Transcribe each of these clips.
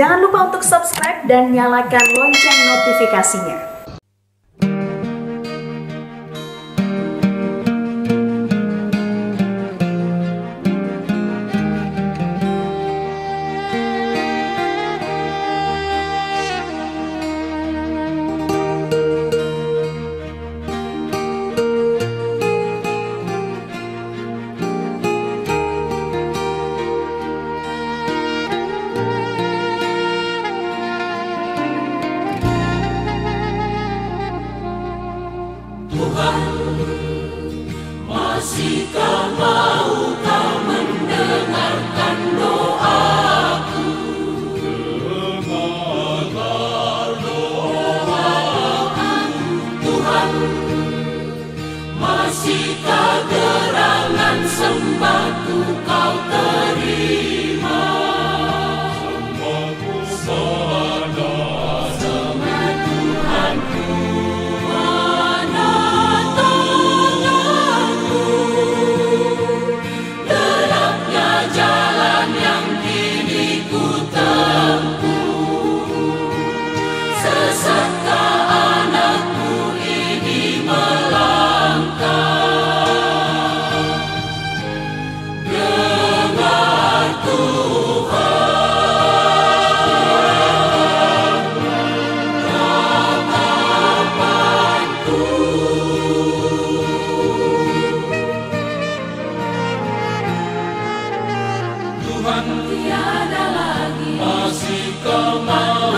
Jangan lupa untuk subscribe dan nyalakan lonceng notifikasinya. Masihkah mau kau mendengarkan doaku? Dengarkan doaku Tuhan Masih tak gerangan sembahku kau Tuhan tiada lagi masih kau mau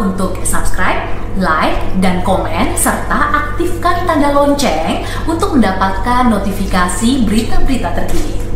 untuk subscribe, like, dan komen, serta aktifkan tanda lonceng untuk mendapatkan notifikasi berita-berita terkini.